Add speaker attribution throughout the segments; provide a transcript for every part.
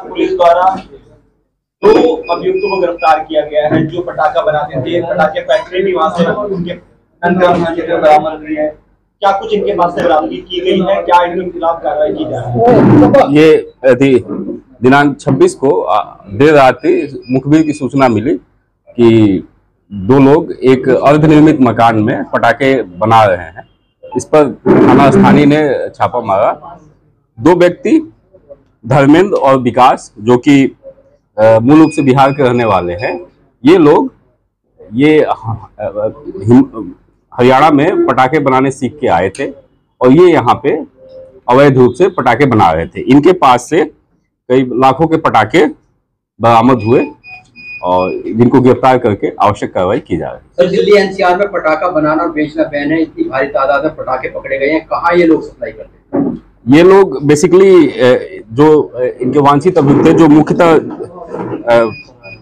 Speaker 1: Police द्वारा दो अभियुक्तों को गिरफ़्तार किया गया है, जो पटाखा बनाते थे। पटाखे फैक्ट्री भी वहाँ से उनके बरामद हुई है। क्या कुछ इनके पास से की गई है? क्या इनके खिलाफ कार्रवाई की जा रही है?
Speaker 2: ये अथी दिनांक 26 को देर रात मुखबिर की सूचना मिली कि दो लोग एक अर्धनिर्मित मकान में पटाखे बना रहे हैं। इस पर थाना स्थानीय ने छापा मारा। दो व्यक्ति धर्मेंद्र और विकास जो कि मूल रूप से बिहार के रहने वाले हैं ये लोग ये हरियाणा में पटाखे बनाने सीख के आए थे और ये यहाँ पे अवैध रूप से पटाखे बना रहे थे। इनके पास से कई लाखों के पटाखे बरामद हुए और जिनको गिरफ़्तार करके आवश्यक कार्रवाई की जा रही है।
Speaker 3: सर दिल्ली एनसीआर में पटाखा बनाना और बेचना बैन है इतनी भारी तादाद में पटाखे पकड़े गए हैं कहाँ ये लोग सप्लाई करते हैं?
Speaker 2: ये लोग बेसिकली जो इनके वांछित अभियुक्त जो मुख्यतः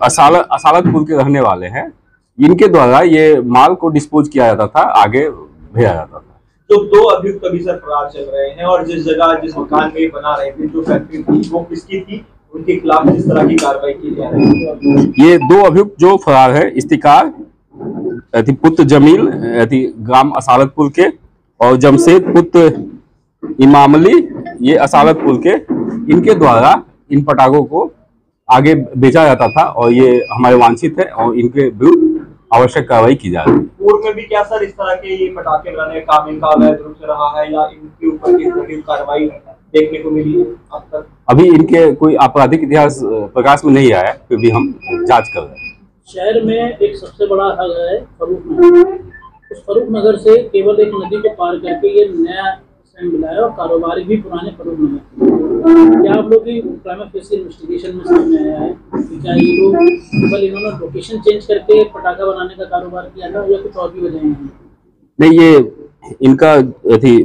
Speaker 2: असाल असालतपुर के रहने वाले हैं इनके द्वारा ये माल को डिस्पोज किया जाता था आगे भेजा जाता था।
Speaker 1: जो दो अभियुक्त अभी सर फरार चल रहे हैं और जिस जगह जिस मकान में बना रहे थे जो फैक्ट्री थी वो किसकी थी? उनके खिलाफ किस तरह की कार्रवाई की जा रही है
Speaker 2: ये दो अभियुक्त जो फरार है इस्तिकार पुत्र जमील ग्राम असालतपुर के और जमशेद पुत्र इमामली ये असालतपुर के इनके द्वारा इन पटाखों को आगे बेचा जाता था और ये हमारे वांछित है और इनके विरुद्ध आवश्यक कार्रवाई की जा रही है।
Speaker 1: पूर्व में भी क्या सर इस तरह के ये पटाखे बनाने का काम इनका अवैध रूप से रहा है या इनके ऊपर किस तरह की कार्रवाई देखने को मिली है अब तक?
Speaker 2: अभी इनके कोई आपराधिक इतिहास प्रकाश में नहीं आया फिर भी हम जाँच कर रहे हैं।
Speaker 4: शहर में एक सबसे बड़ा हग है फरूख नगर। उस फरूख नगर से केवल एक नदी को पार करके ये नया स्टैंड मिला है और कारोबारी भी पुराने नगर के। क्या आप लोग की प्राइम फेसियल इन्वेस्टिगेशन में सामने आया है? कि क्या ये लोग केवल इन्होंने लोकेशन चेंज करके पटाखा बनाने का कारोबार किया था या कुछ और भी वजह हैं?
Speaker 2: नहीं ये इनका अथी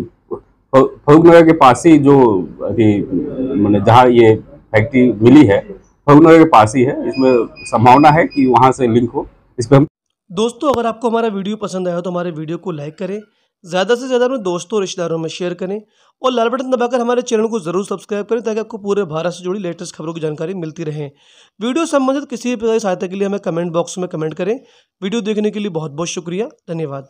Speaker 2: फरूख नगर के पास ही जो अथी मैंने जहाँ ये फैक्ट्री मिली है फरूख नगर के पास ही है। इसमें संभावना है कि वहाँ से लिंक हो। इस पर हम
Speaker 5: दोस्तों अगर आपको हमारा वीडियो पसंद आया तो हमारे वीडियो को लाइक करें ज़्यादा से ज़्यादा अपने दोस्तों और रिश्तेदारों में शेयर करें और लाल बटन दबाकर हमारे चैनल को ज़रूर सब्सक्राइब करें ताकि आपको पूरे भारत से जुड़ी लेटेस्ट खबरों की जानकारी मिलती रहे। वीडियो संबंधित किसी भी प्रकार की सहायता के लिए हमें कमेंट बॉक्स में कमेंट करें। वीडियो देखने के लिए बहुत बहुत शुक्रिया। धन्यवाद।